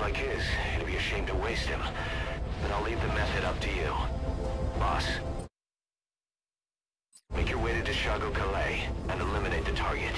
like his, it'd be a shame to waste him. But I'll leave the method up to you. Boss. Make your way to Da Shago Kallai and eliminate the target.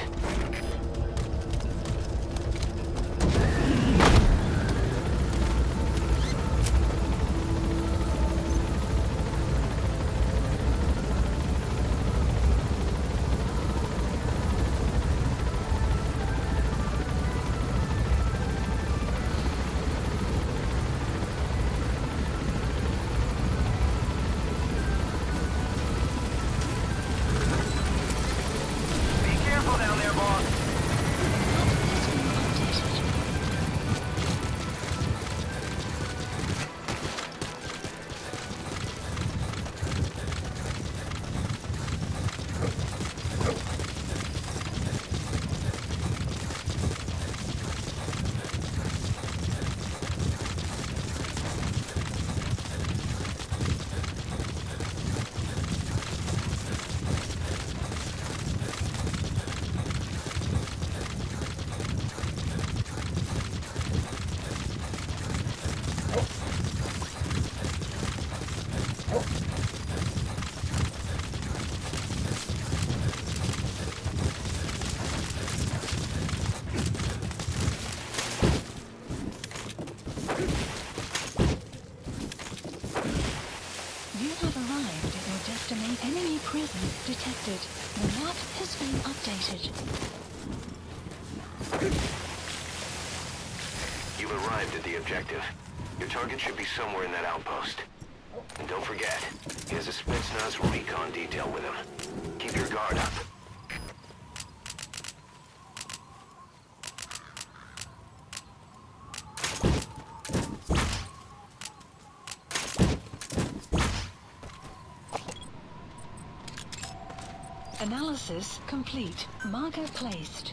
Spetsnaz recon detail with him. Keep your guard up. Analysis complete. Marker placed.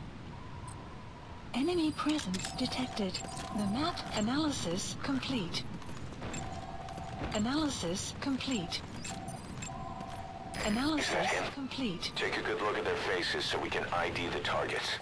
Enemy presence detected. The map analysis complete. Analysis complete. Analysis complete. Take a good look at their faces so we can ID the targets.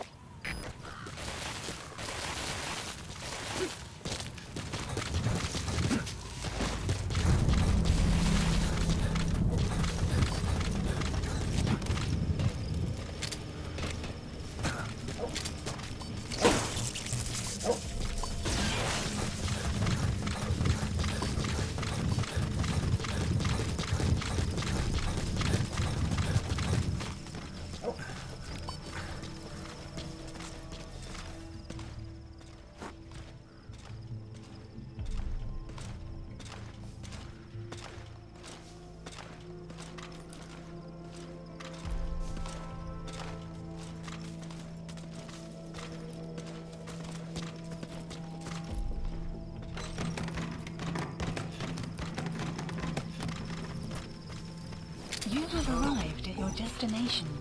Destination.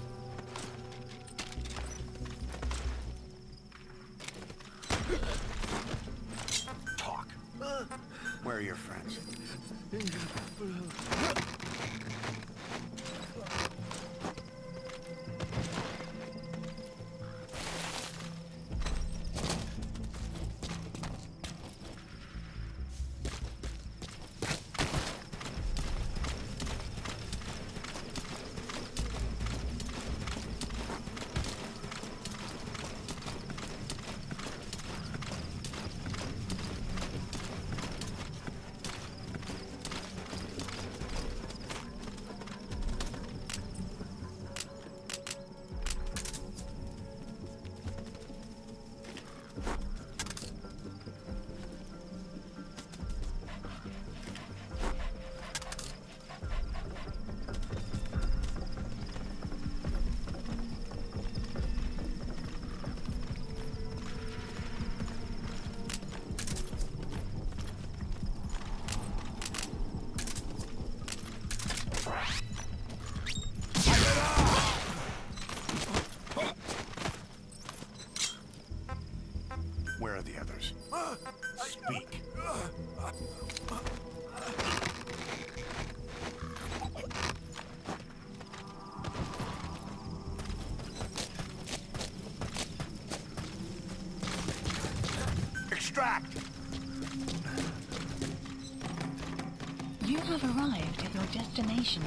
extract! You have arrived at your destination.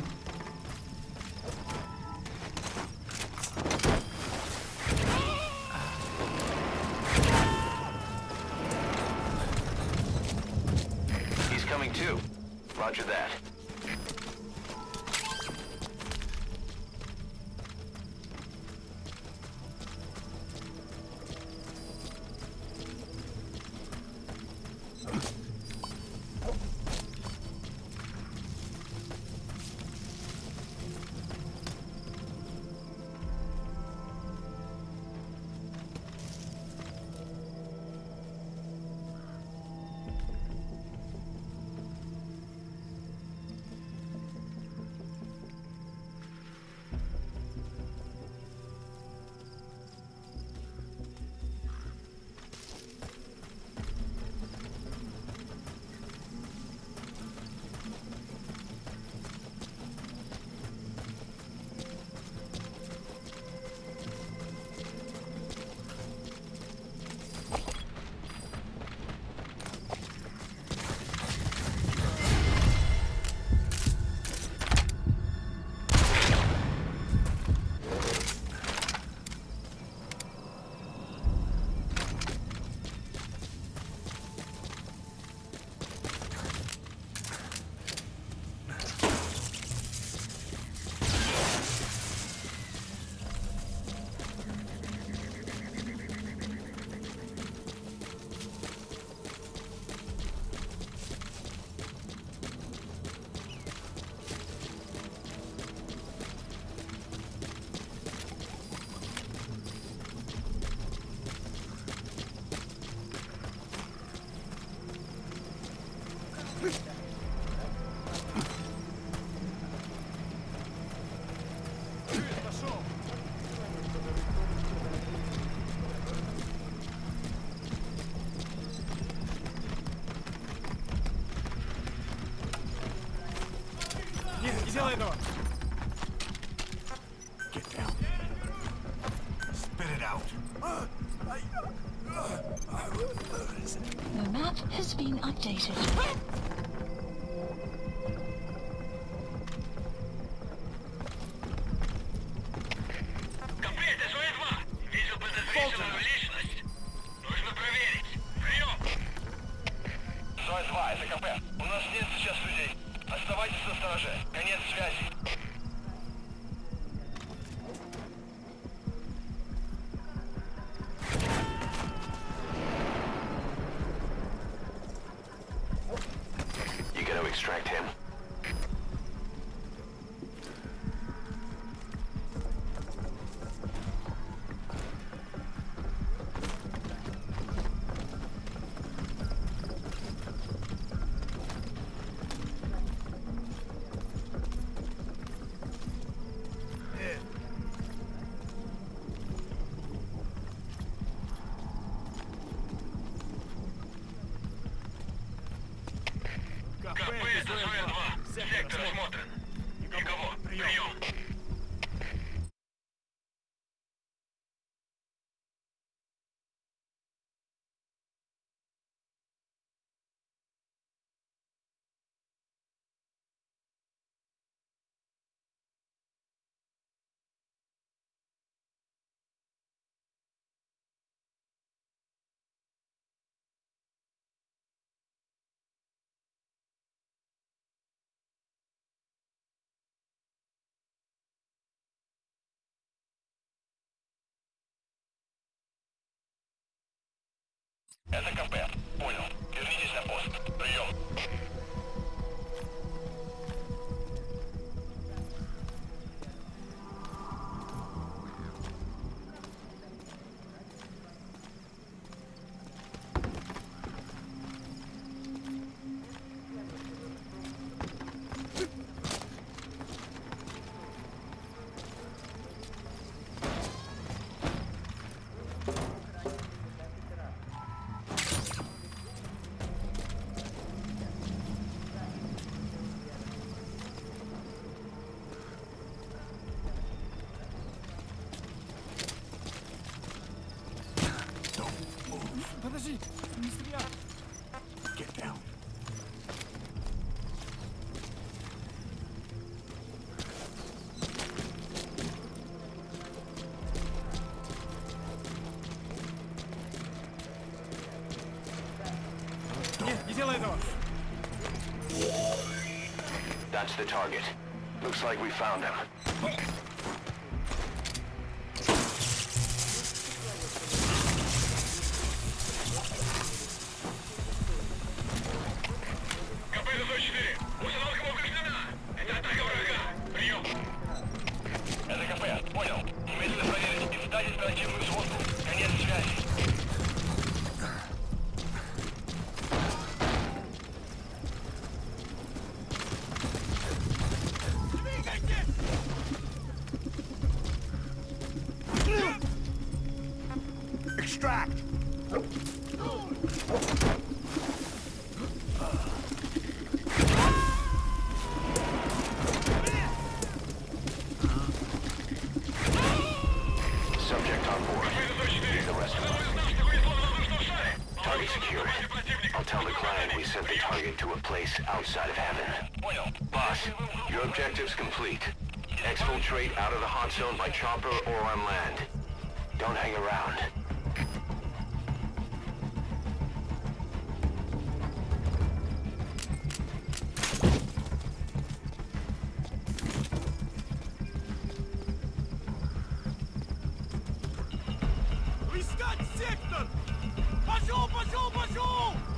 Get down. Spit it out. The map has been updated. Fair. That's the target. Looks like we found him. infiltrate out of the hot zone by chopper or on land. Don't hang around. Искать сектор! Пошел, пошел, пошел!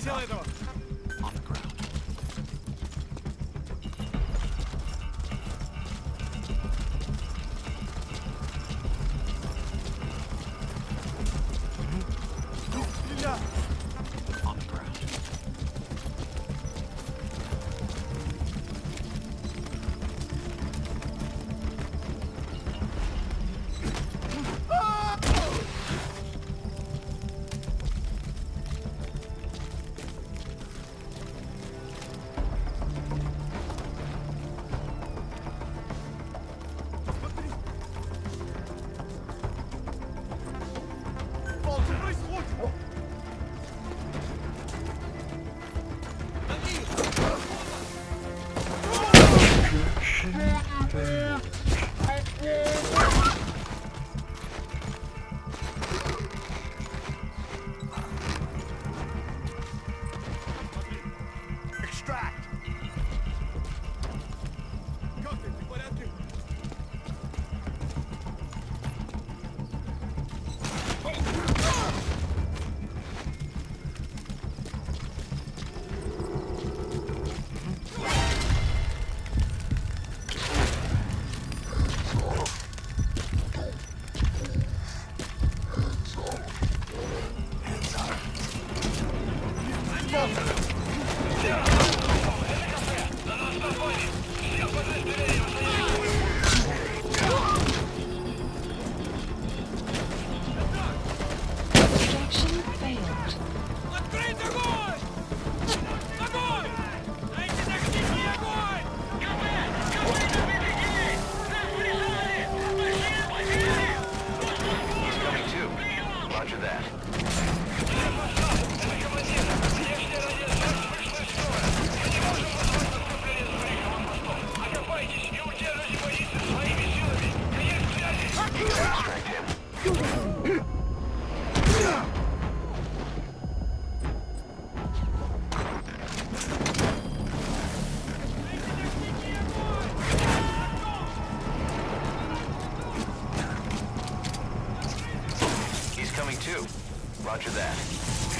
всё это. Roger that.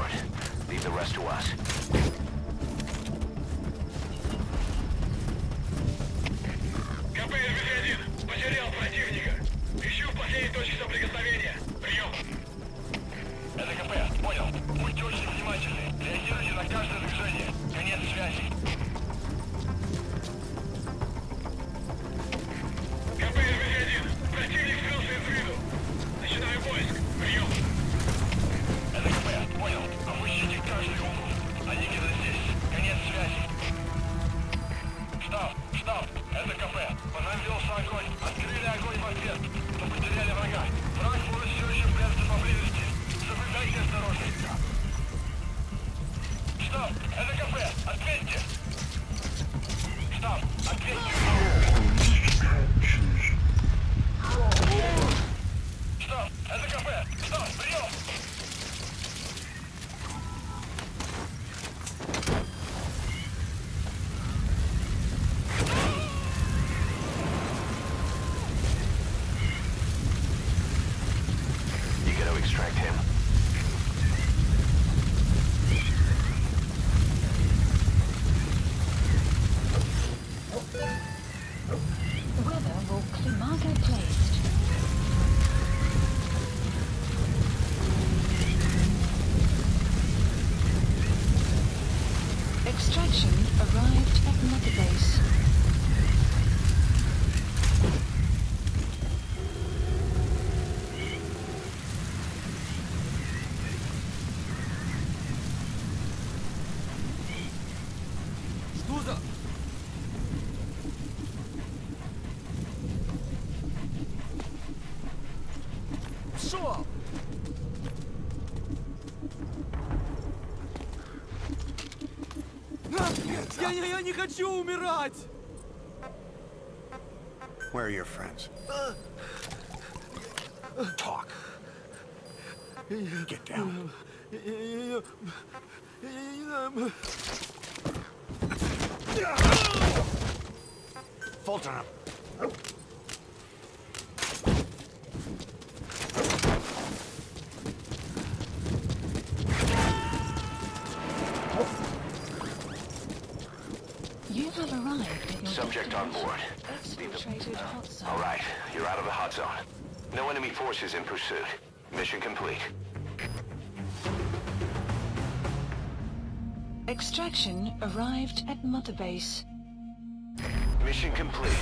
forward. Leave the rest to us. distract him. Я, я, не хочу умирать! Where are your friends? Talk. Get down. Fulton up. on board. Uh, all right, you're out of the hot zone. No enemy forces in pursuit. Mission complete. Extraction arrived at Mother Base. Mission complete.